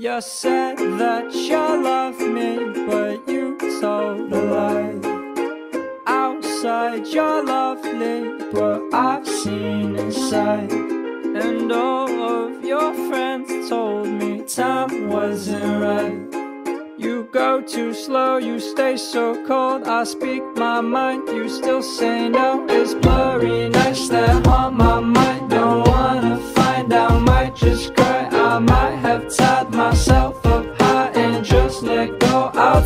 You said that you loved me, but you told a lie. Outside you're lovely, but I've seen inside. And all of your friends told me time wasn't right. You go too slow, you stay so cold. I speak my mind, you still say no. It's blurry nice that on my mind.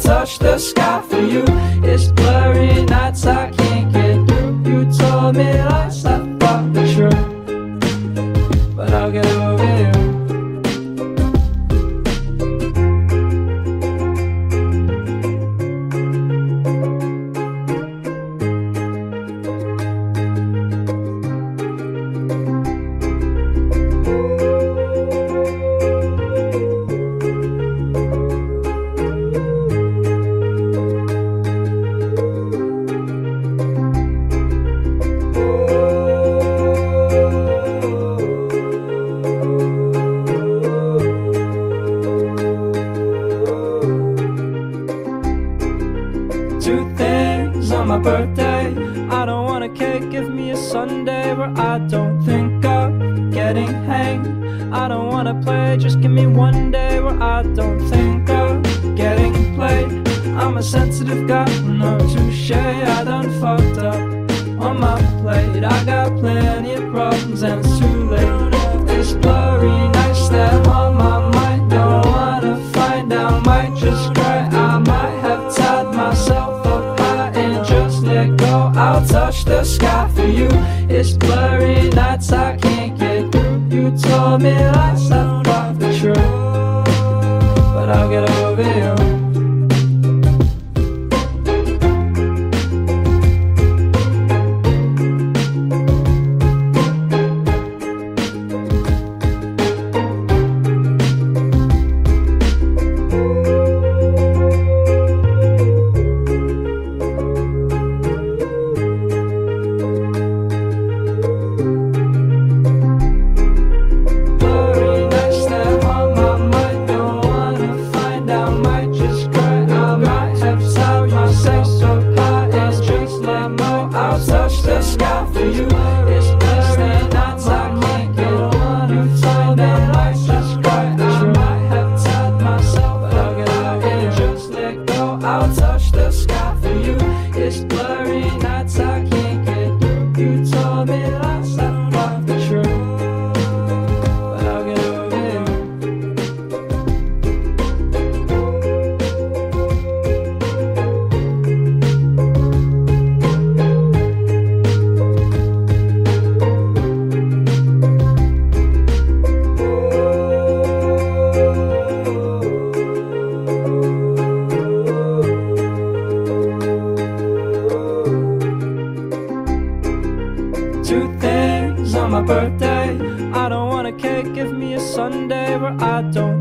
touch the sky for you. It's blurry nights I can't get through. You told me. I a sensitive guy, no touche. I done fucked up on my plate. I got plenty of problems, and it's too late. It's blurry nights that on my mind. Don't wanna find out, might just cry. I might have tied myself up high and just let go. I'll touch the sky for you. It's blurry nights I can't get through. You told me last Sunday where I don't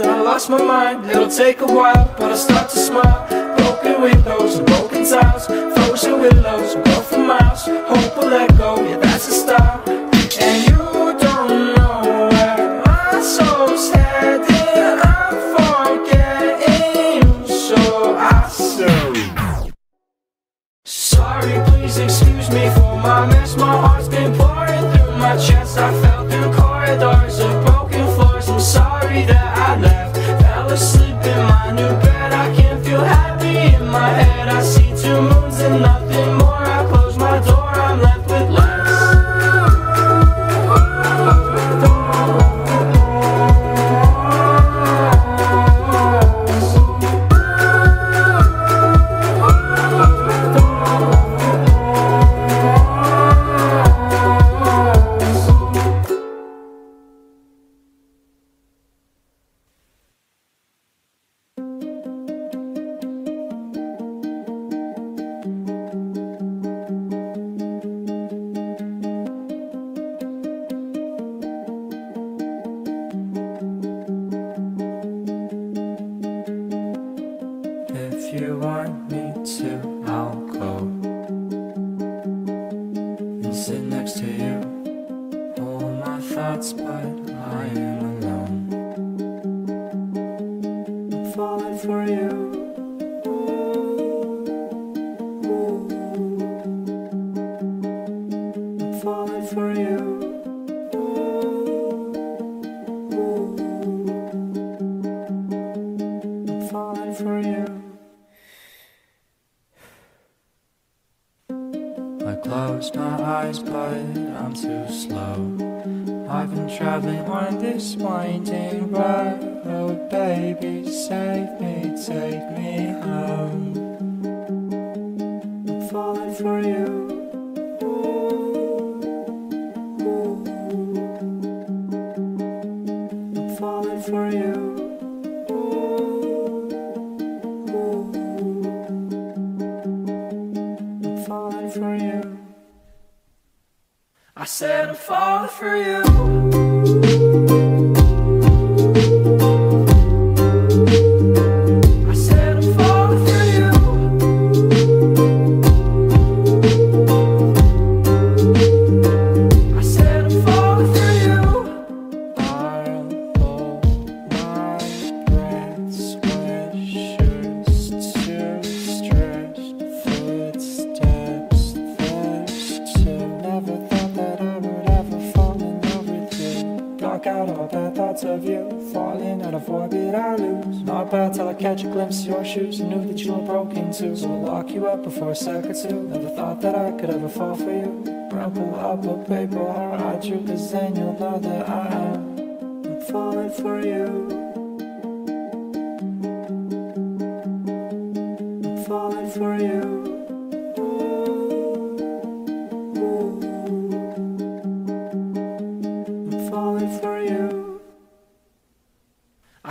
till I lost my mind. It'll take a while, but I'll start to smile. Broken windows and broken tiles Frozen willows, go for miles. Hope will let go, yeah that's the style.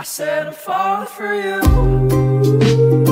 I said I'm falling for you.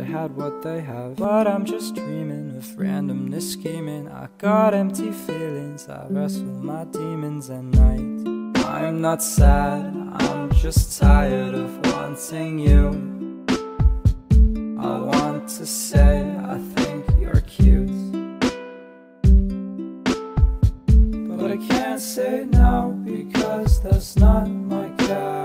I had what they have. But I'm just dreaming of randomness scheming. I got empty feelings, I wrestle my demons at night. I'm not sad, I'm just tired of wanting you. I want to say I think you're cute. But I can't say now because that's not my guy.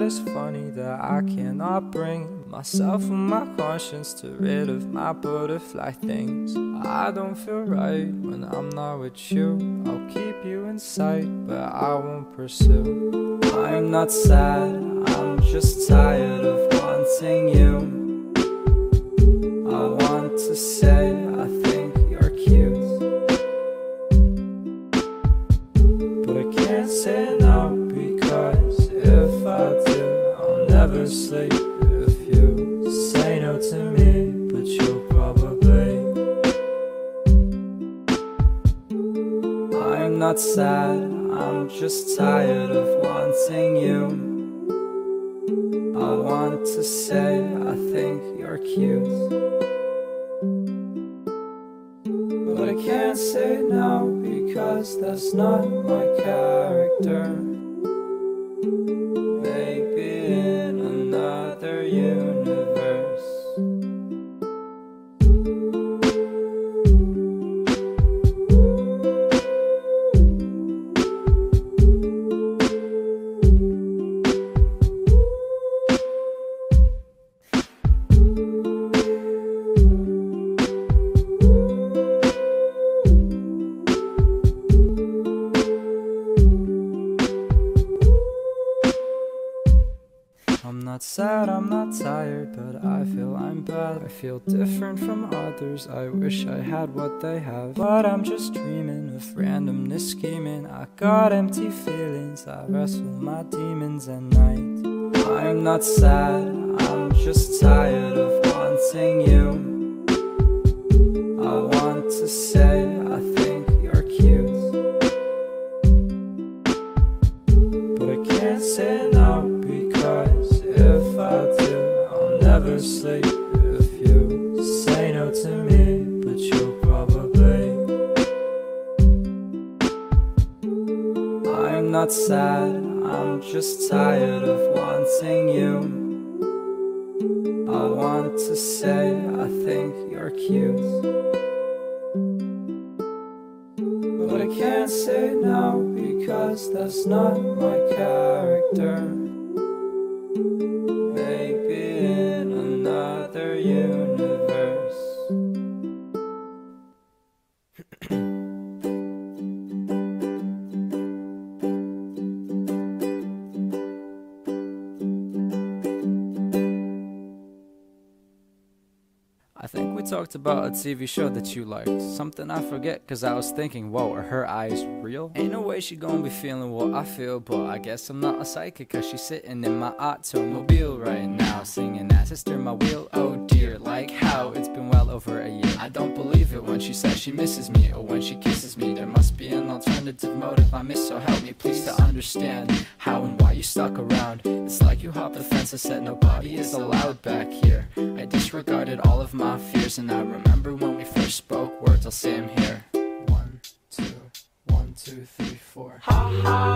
it's funny that I cannot bring myself and my conscience to rid of my butterfly things. I don't feel right when I'm not with you. I'll keep you in sight, but I won't pursue. I'm not sad, I'm just tired of wanting you. I want to say, I think you're cute. But I can't say I'll sleep. If you say no to me, but you'll probably. I am not sad, I'm just tired of wanting you. I want to say I think you're cute. But I can't say no because that's not my character. Feel different from others, I wish I had what they have. But I'm just dreaming of randomness scheming. I got empty feelings, I wrestle my demons at night. I am not sad, I'm just tired of wanting you. Sad, I'm just tired of wanting you. I want to say I think you're cute. But I can't say no because that's not my character. Maybe in another universe. Talked about a TV show that you liked. Something I forget, cause I was thinking, whoa, are her eyes real? Ain't no way she gonna be feeling what I feel, but I guess I'm not a psychic, cause she's sitting in my automobile right now, singing that sister my wheel. Oh dear, like how it's been well over a year. I don't believe it when she says she misses me, or when she kisses me. There must be an alternative motive I miss, so help me please to understand how and why you stuck around. It's like you hopped the fence and said nobody is allowed back here. I disregarded all of my fears, and I remember when we first spoke words. I'll say 'em here. One, two, one, two, three, four. Ha ha!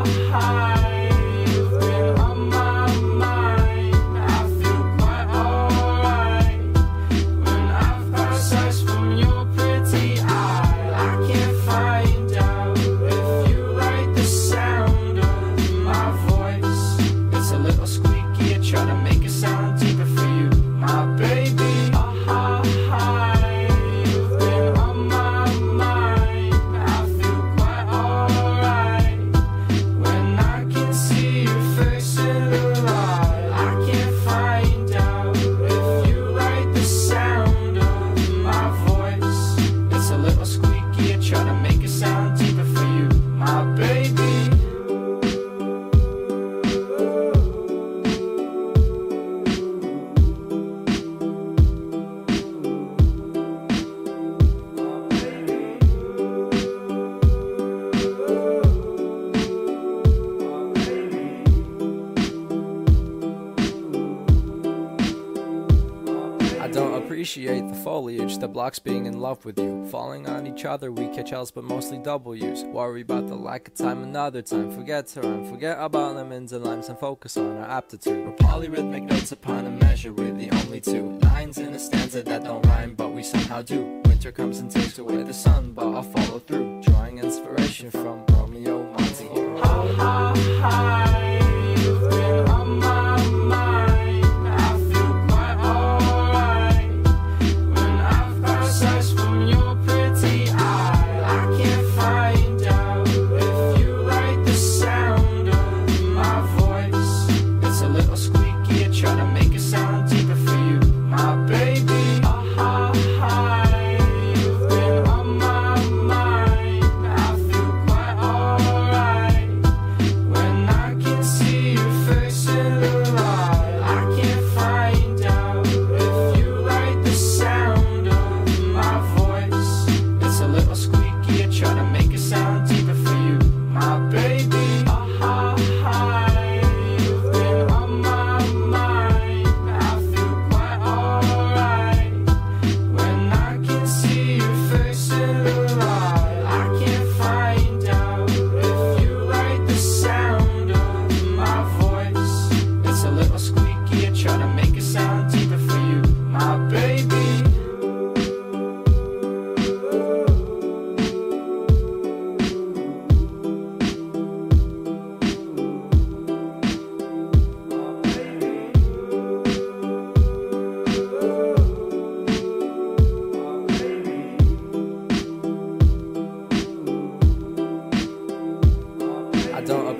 Appreciate the foliage that blocks being in love with you. Falling on each other, we catch L's but mostly W's. Worry about the lack of time another time. Forget to rhyme, forget about lemons and limes and focus on our aptitude. We're polyrhythmic notes upon a measure, we're the only two lines in a stanza that don't rhyme, but we somehow do. Winter comes and takes away the sun, but I'll follow through. Drawing inspiration from Romeo Montague.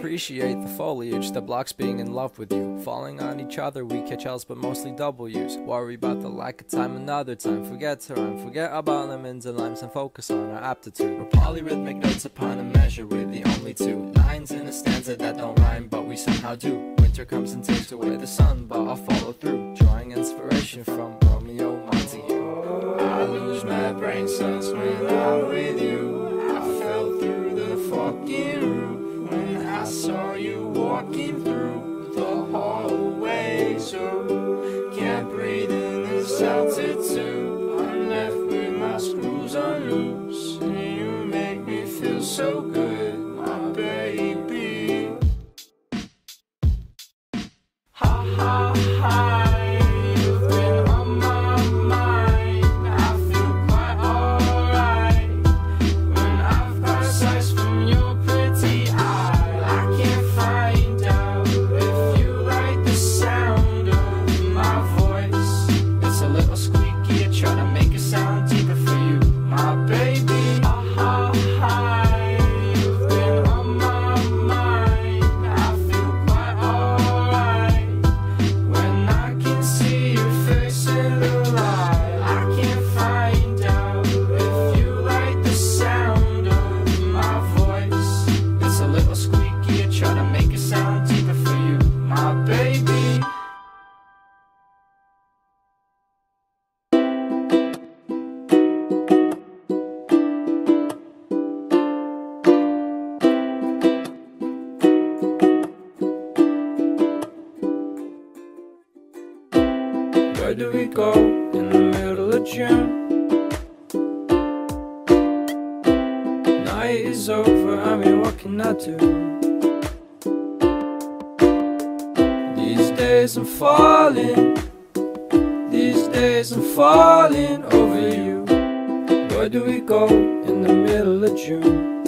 Appreciate the foliage that blocks being in love with you. Falling on each other, we catch L's but mostly W's. Worry about the lack of time another time. Forget to rhyme, forget about lemons and limes and focus on our aptitude. We're polyrhythmic notes upon a measure, we're the only two lines in a stanza that don't rhyme, but we somehow do. Winter comes and takes away the sun, but I'll follow through. Drawing inspiration from Romeo Montague. I lose my brain cells when I'm with you. Can I do? These days I'm falling, these days I'm falling over you. Where do we go in the middle of June?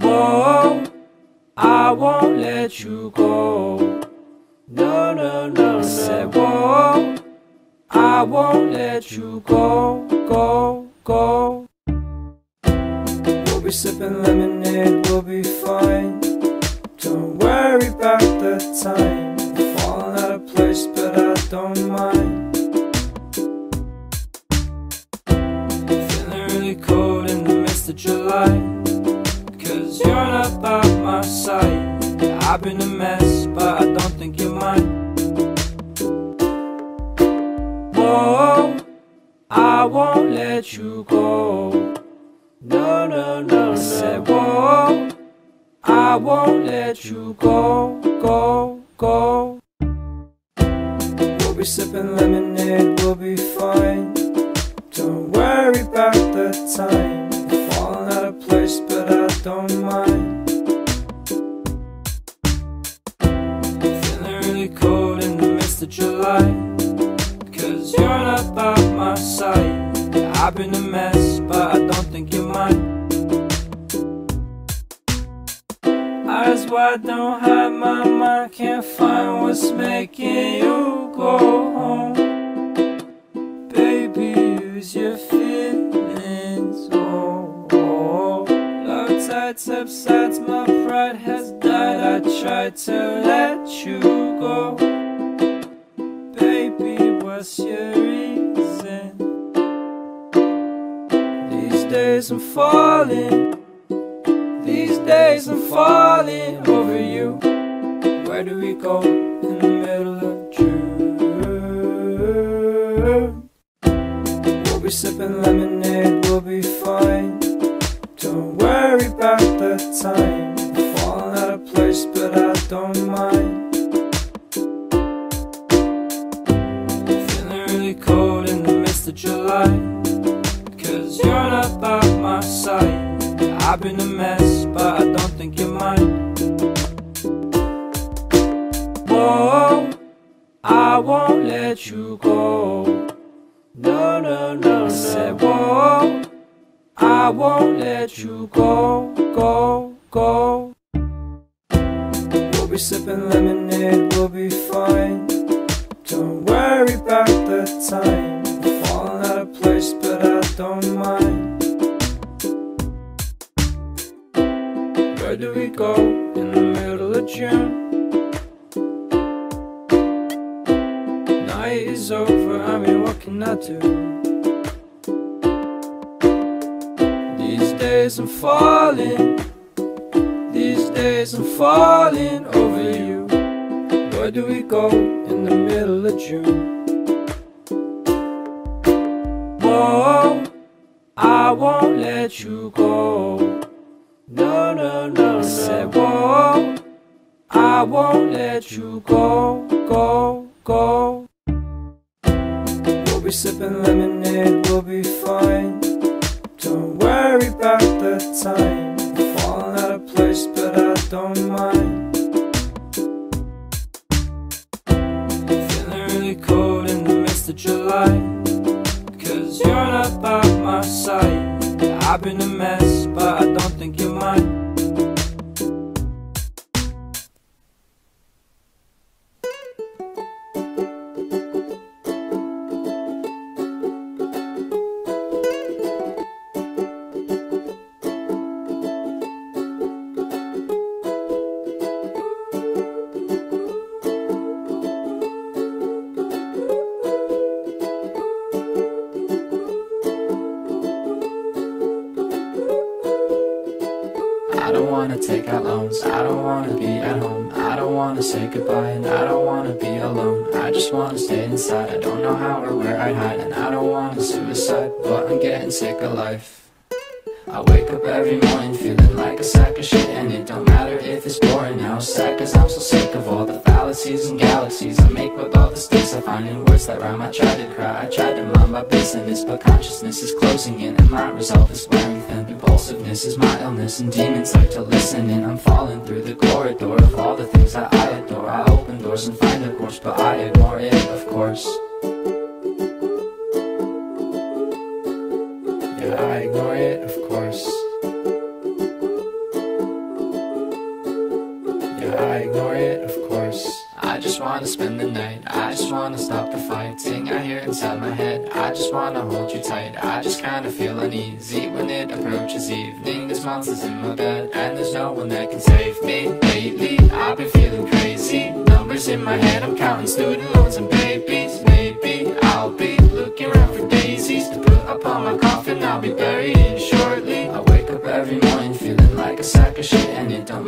Whoa, I won't let you go. No, no, no, I said, whoa, I won't let you go, go, go. Sipping lemonade, we'll be fine. Don't worry about the time. We're falling out of place, but I don't mind. Feeling really cold in the midst of July. Cause you're not by my side. I've been a mess, but I don't think you mind. Whoa, I won't let you go. No, no, no, I said, whoa, I won't let you go, go, go. We'll be sipping lemonade, we'll be fine. Don't worry about the time. We're falling out of place, but I don't mind. Feeling really cold in the midst of July. Cause you're not by my side. I've been a mess, but I don't think you mind. Eyes wide, don't hide my mind. Can't find what's making you go home. Baby, use your feelings. Oh, oh. Love tide subsides, my pride has died. I tried to let you go. Baby, what's your reason? Days I'm falling. These days I'm falling over you. Where do we go in the middle of June? We'll be sipping lemonade, we'll be fine. Don't worry about the time. We're falling out of place, but I don't mind. Feeling really cold in the midst of July. Cause you're not my side. I've been a mess, but I don't think you mind. Whoa, I won't let you go. No, no, no, I said, whoa, I won't let you go, go, go. We'll be sipping lemonade, we'll be fine. Don't worry about the time. We're falling out of place, but I don't mind. do we go in the middle of June? Night is over, I mean, what can I do? These days I'm falling, these days I'm falling over you. Where do we go in the middle of June? Whoa, I won't let you go. No, no, no. I said, whoa, I won't let you go, go, go. We'll be sipping lemonade, we'll be fine. Don't worry about the time. I'm falling out of place, but I don't mind. Feeling really cold in the midst of July. Cause you're not by my side. I've been a mess. up on my coffin, I'll be buried shortly. I wake up every morning feeling like a sack of shit, and it don't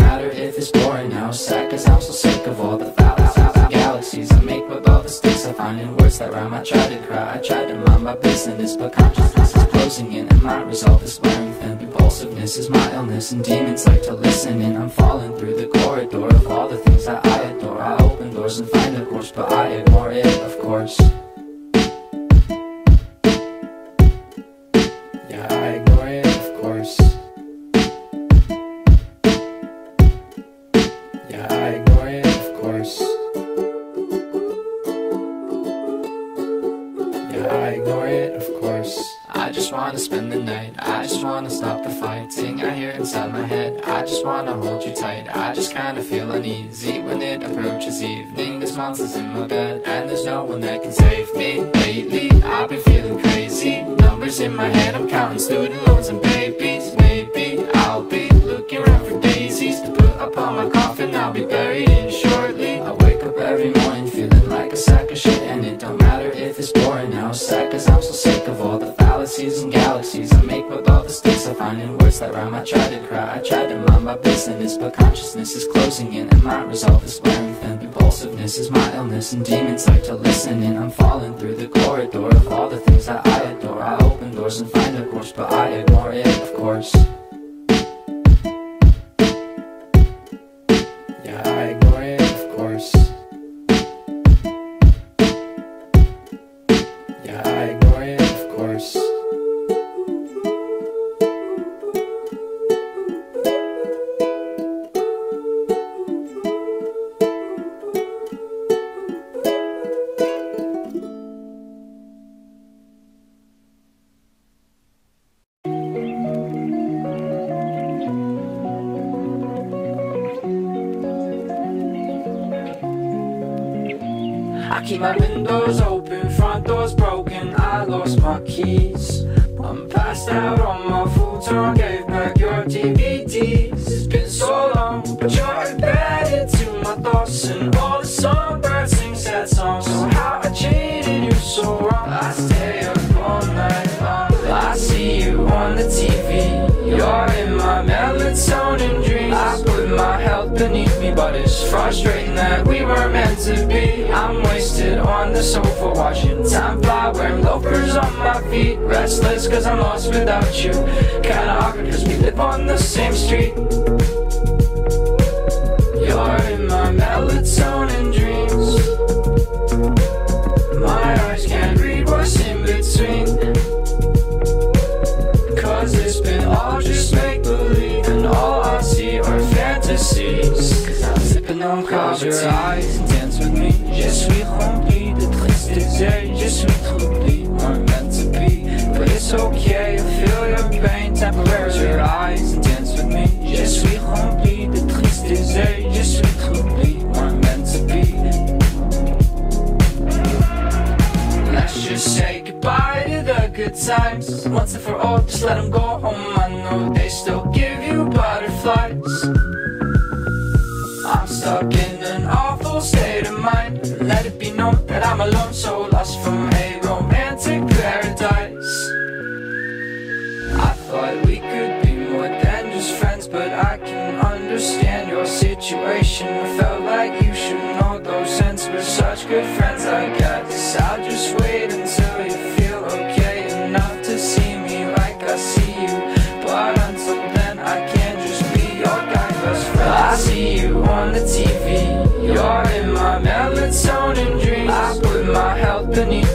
My windows open, front doors broken. I lost my keys. I'm passed out on my futon. Gave back your DVDs. It's been so long, but you're embedded to my thoughts. And all the songbirds sing sad songs. So how I cheated you so wrong. I stay. But it's frustrating that we were meant to be. I'm wasted on the sofa watching time fly Wearing loafers on my feet Restless cause I'm lost without you. Kinda awkward cause we live on the same street. You're in my melatonin dreams. My eyes can't read what's in between I'm Close your eyes and dance with me. Je suis rempli de tristesse Je suis troublé, weren't meant to be. But it's okay, I feel your pain temporarily. Close your eyes and dance with me. Je suis rempli de tristesse Je suis troublé, weren't meant to be. Let's just say goodbye to the good times. Once and for all, just let them go home. I know they still give you butterflies. I'm stuck in an awful state of mind. Let it be known that I'm alone So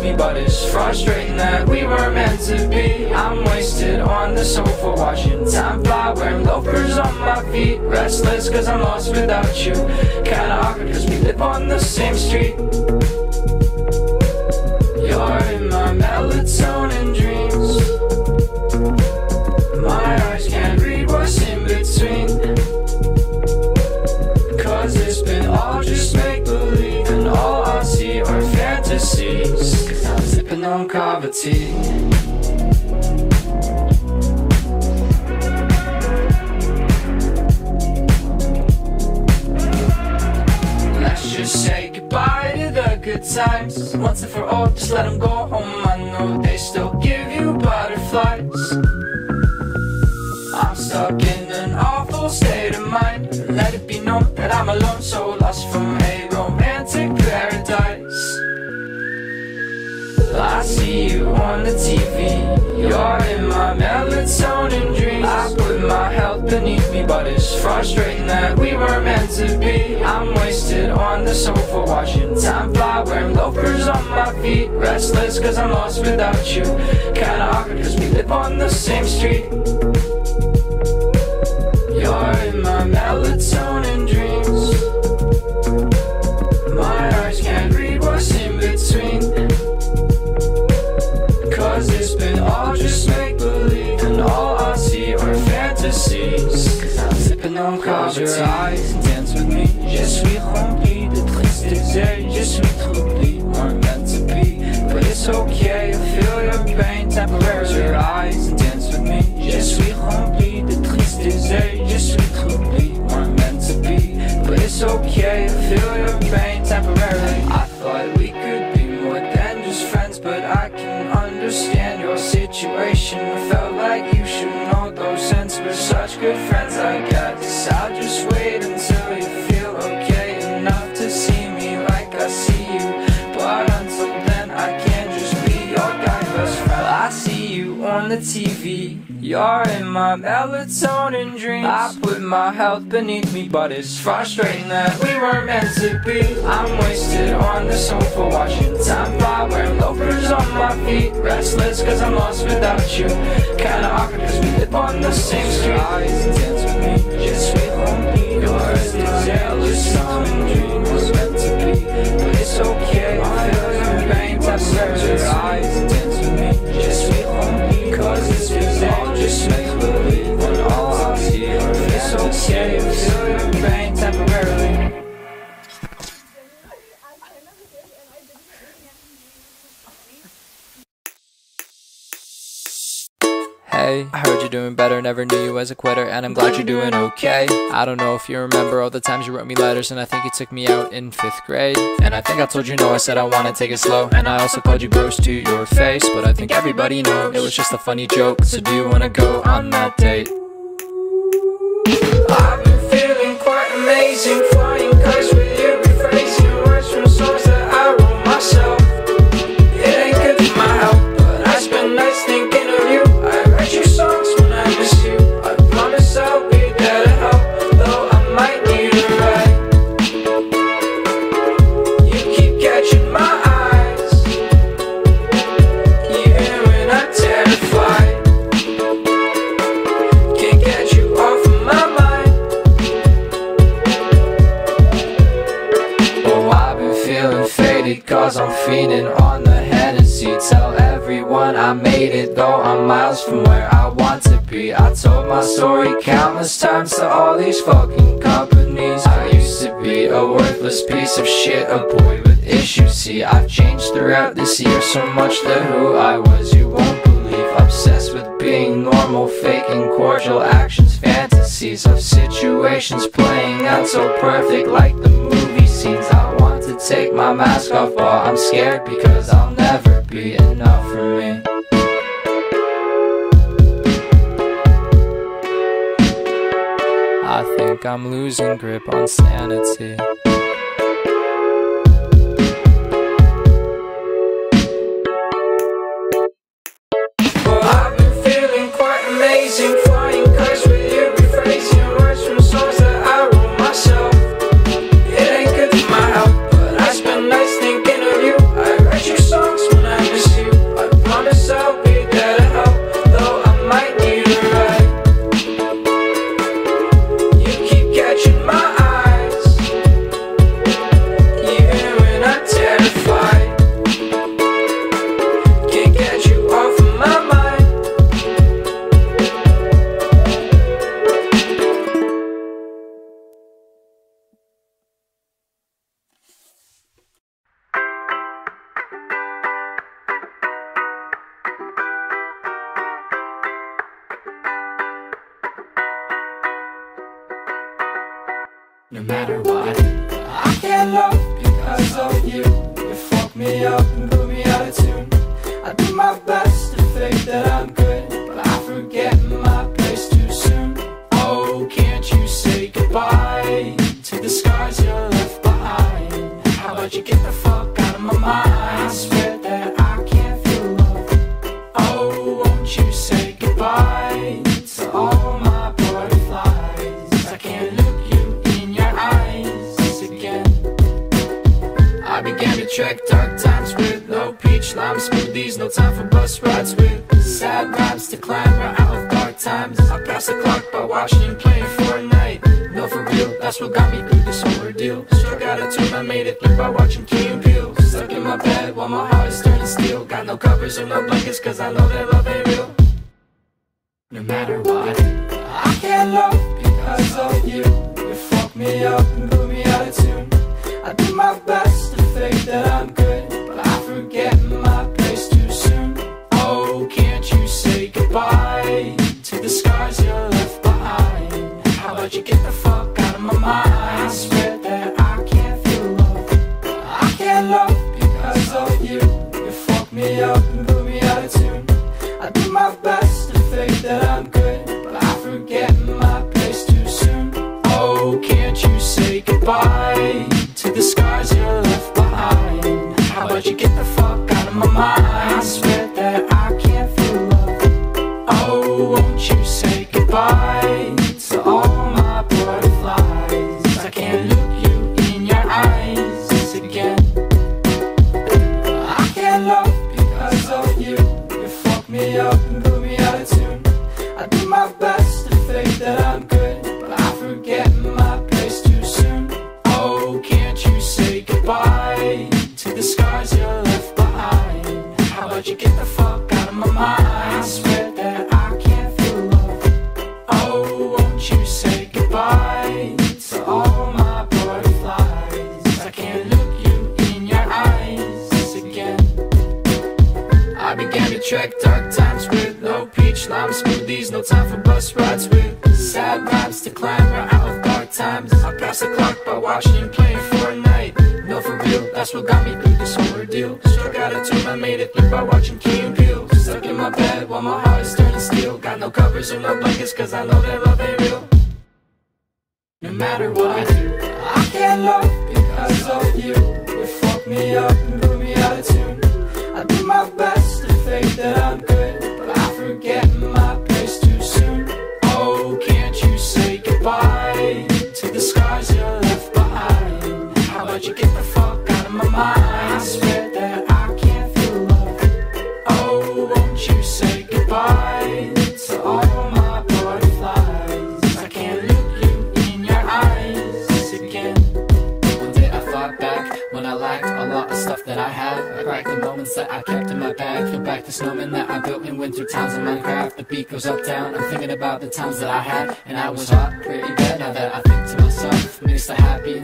me But it's frustrating that we were meant to be. I'm wasted on the sofa watching time fly Wearing loafers on my feet. Restless cause I'm lost without you. Kinda awkward cause we live on the same street. You're in my melatonin dreams. My eyes can't read what's in between On cavity. Let's just say goodbye to the good times. Once and for all, just let them go home. I know they still give you butterflies. I'm stuck in an awful state of mind. Let it be known that I'm alone So see you on the TV You're in my melatonin dreams. I put my health beneath me But it's frustrating that we were meant to be. I'm wasted on the sofa watching time fly Wearing loafers on my feet. Restless cause I'm lost without you. Kinda awkward cause we live on the same street. You're in my melatonin dreams Close your eyes and dance with me. Je suis rempli de tristesse Je suis troublé, weren't meant to be. But it's okay, I feel your pain. Temporarily Close your eyes and dance with me. Je suis rempli de tristesse Je suis troublé, weren't meant to be. But it's okay, I feel your pain. Temporarily I understand your situation. I felt like you should know those since we're such good friends I guess I'll just wait until you feel okay enough to see me like I see you. But until then I can't just be your guy best friend. I see you on the TV You're in my melatonin dreams. I put my health beneath me But it's frustrating that we weren't meant to be. I'm wasted on the sofa watching time fly Wearing loafers on my feet. Restless cause I'm lost without you. Kinda awkward cause we live on the same street. Eyes dance with me Just sweet home You're a jealous in dreams meant to be But it's okay. I feel your pain temporarily Your eyes and dance with me Just sweet home Cause it's been all just make believe When all I see are hey I heard you're doing better, never knew you as a quitter And I'm glad you're doing okay. I don't know if you remember all the times you wrote me letters And I think you took me out in 5th grade. And I think I told you no, I said I wanna take it slow. And I also called you gross to your face But I think everybody knows it was just a funny joke. So do you wanna go on that date? I've been feeling quite amazing, flying so much that who I was you won't believe. Obsessed with being normal, faking cordial actions Fantasies of situations playing out so perfect like the movie scenes. I want to take my mask off but I'm scared because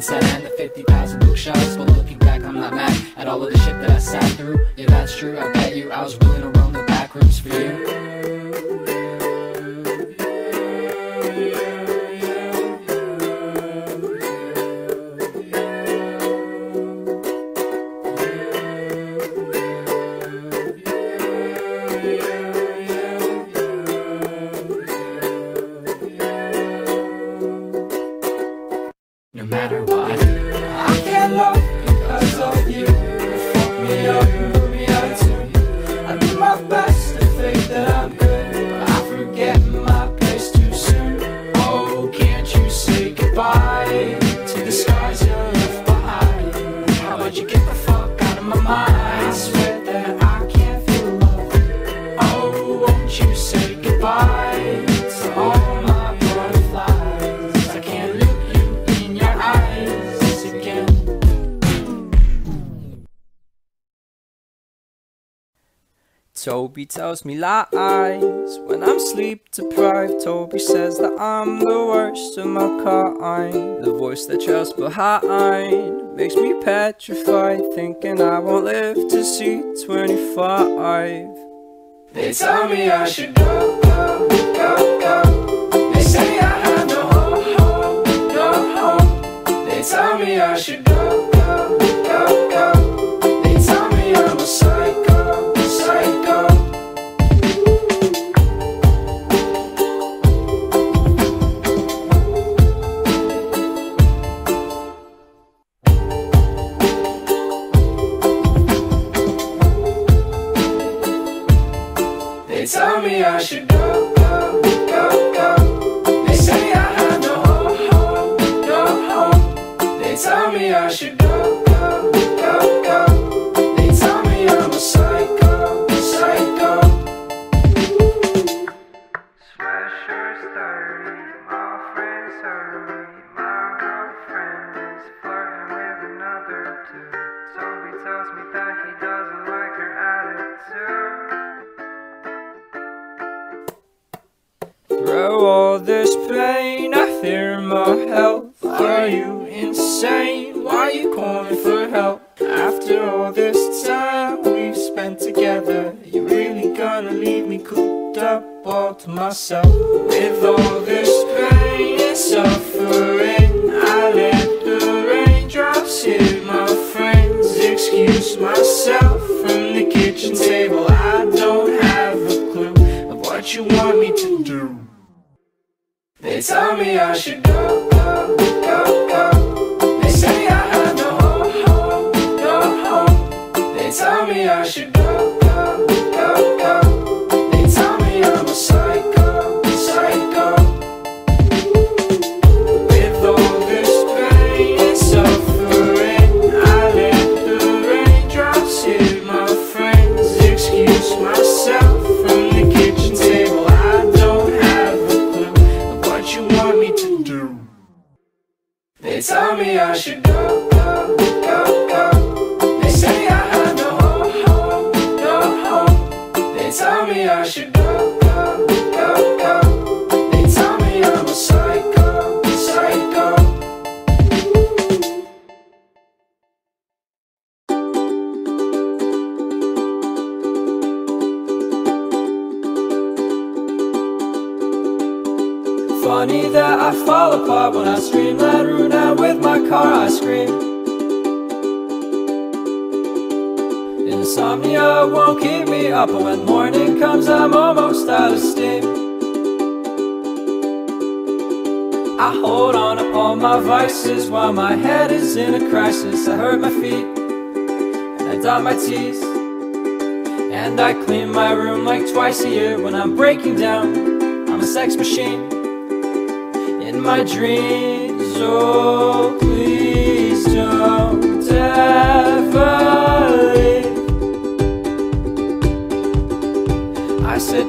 and the 50,000 bookshelves. But looking back, I'm not mad at all of the shit that I sat through. Yeah, that's true. I bet you I was willing to roam the back rooms for you. Toby tells me lies. When I'm sleep deprived Toby says that I'm the worst of my kind. The voice that trails behind Makes me petrified Thinking I won't live to see 25 They tell me I should go, go, go, go. They say I have no home, no hope. They tell me I should go, go, go, go. I should go. I fall apart when I scream. That root out with my car I scream. Insomnia won't keep me up But when morning comes I'm almost out of steam. I hold on to all my vices While my head is in a crisis. I hurt my feet And I dot my T's. And I clean my room like twice a year. When I'm breaking down I'm a sex machine. In my dreams. Oh please don't ever leave. I said,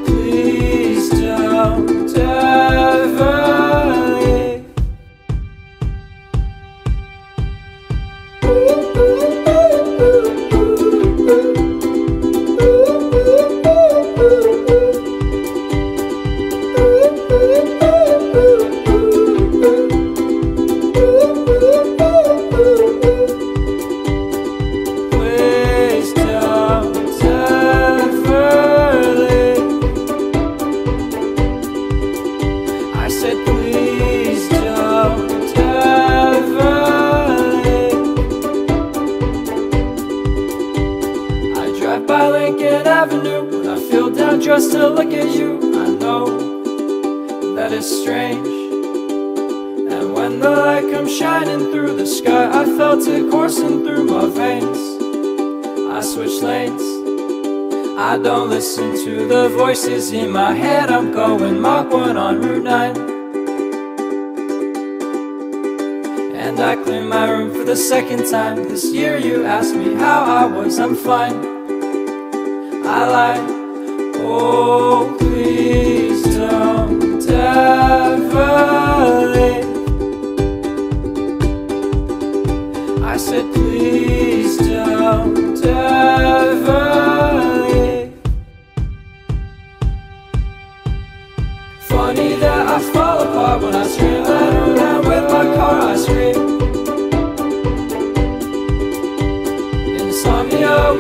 I my room for the second time this year. You asked me how I was, I'm fine. I lied. Oh, please don't ever leave. I said, please don't ever leave. Funny that I fall apart when I scream that room down with my car. I scream.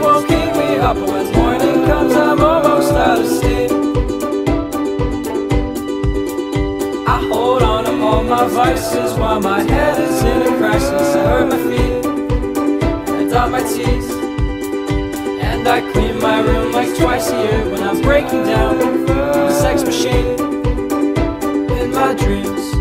Won't keep me up, when morning comes, I'm almost out of steam. I hold on to all my vices while my head is in a crisis. I hurt my feet, I dot my T's, and I clean my room like twice a year when I'm breaking down. I'm a sex machine in my dreams.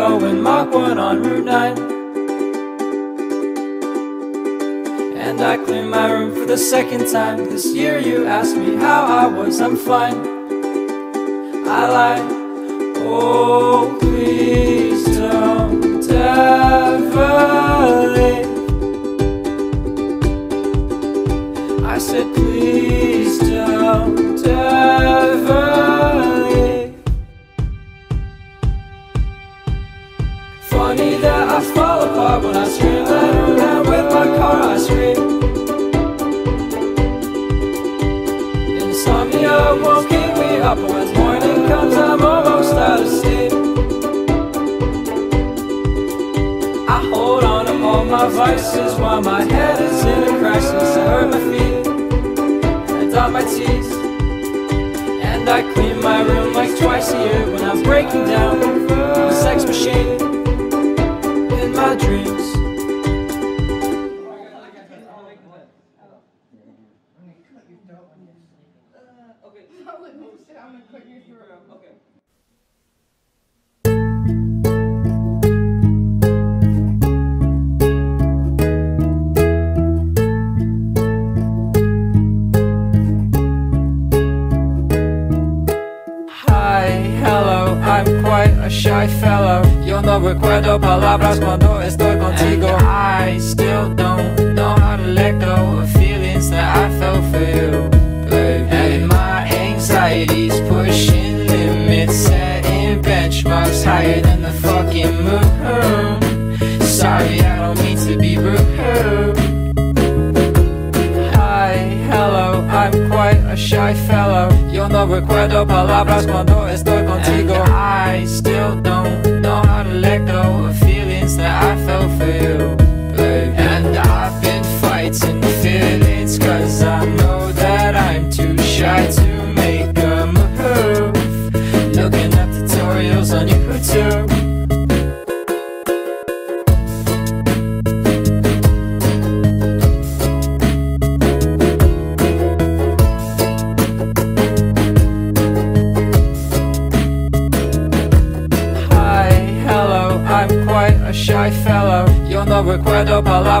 Going Mach 1 on Route 9. And I clean my room for the second time this year. You asked me how I was, I'm fine. I lied. Oh, please don't ever leave. I said, please don't ever when I scream that room down with my car. I scream. Insomnia won't keep me up, but when morning comes, I'm almost out of steam. I hold on to all my vices while my head is in a crisis. I hurt my feet, I dot my T's, and I clean my room like twice a year when I'm breaking down. I'm a sex machine in my dreams. Yo no recuerdo palabras cuando estoy contigo And I still don't know how to let go of feelings that I felt for you baby. And I've been fighting feelings cause I know that I'm too shy to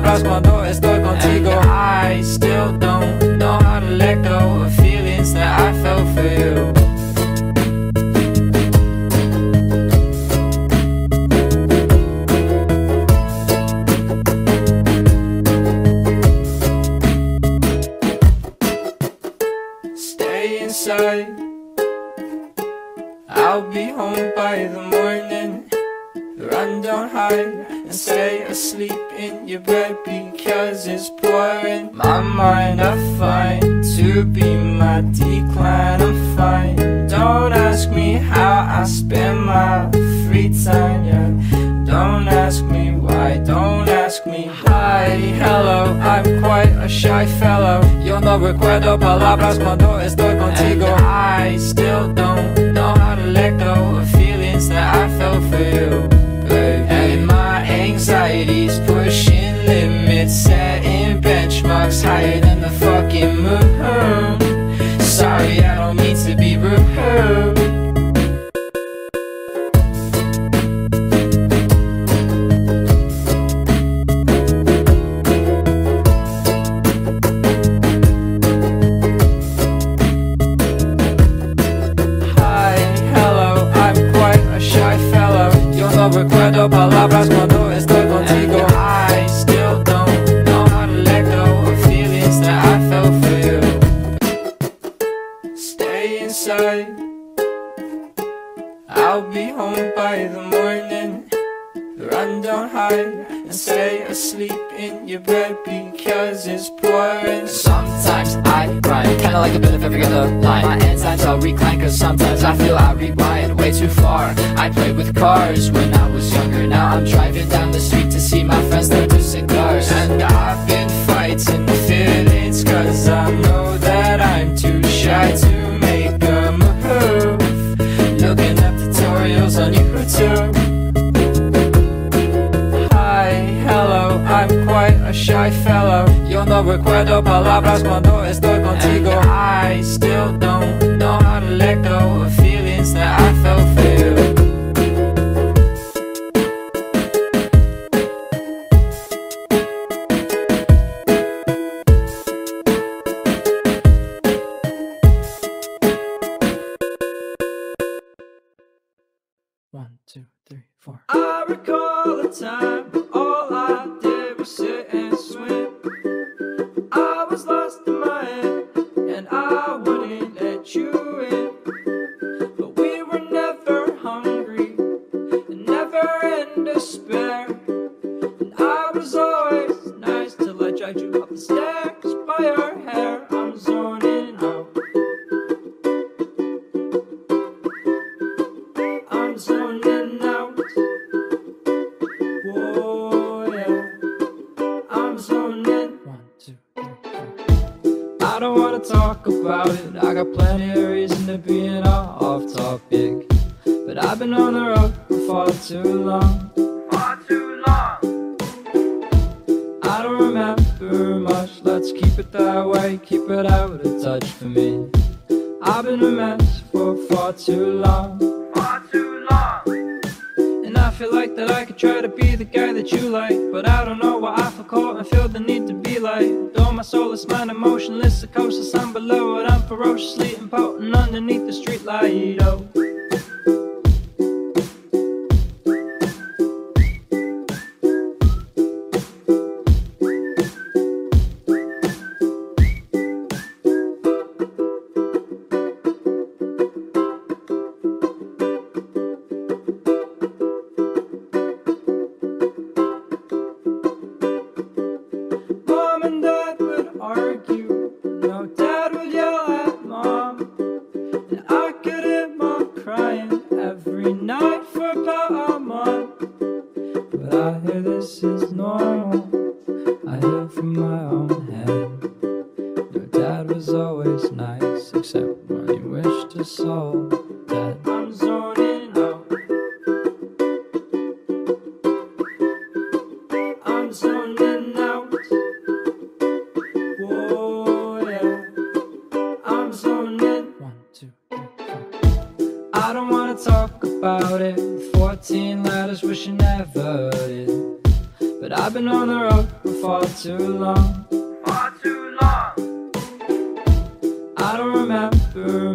palavras quando talk about it. I got plenty of reason to be an off topic. But I've been on the road for far too long. Far too long. I don't remember much, let's keep it that way. Keep it out of touch for me. I've been a mess for far too long. Far too long. And I feel like that I could try to be tay đâu?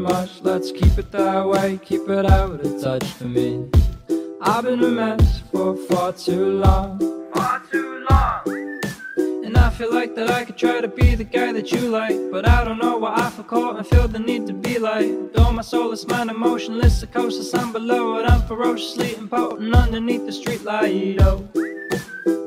much, let's keep it that way, keep it out of touch for me. I've been a mess for far too long. Far too long. And I feel like that I could try to be the guy that you like. But I don't know why I feel caught and feel the need to be like. Though my soul is mine, emotionless, coast of sun below it. I'm ferociously impotent underneath the streetlight. Oh.